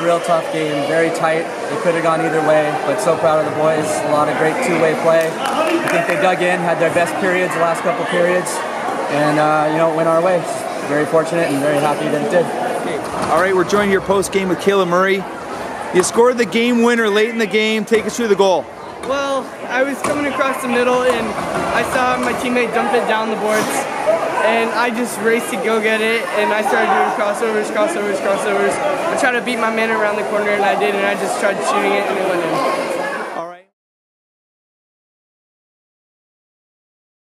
real tough game, very tight. It could have gone either way, but so proud of the boys. A lot of great two-way play. I think they dug in, had their best periods, the last couple periods, and uh, you know, it went our way. Very fortunate and very happy that it did. All right, we're joined here post game with Caleb Murray. You scored the game winner late in the game. Take us through the goal. Well, I was coming across the middle and I saw my teammate dump it down the boards and I just raced to go get it and I started doing crossovers, crossovers, crossovers. I tried to beat my man around the corner and I did and I just tried shooting it and it went in.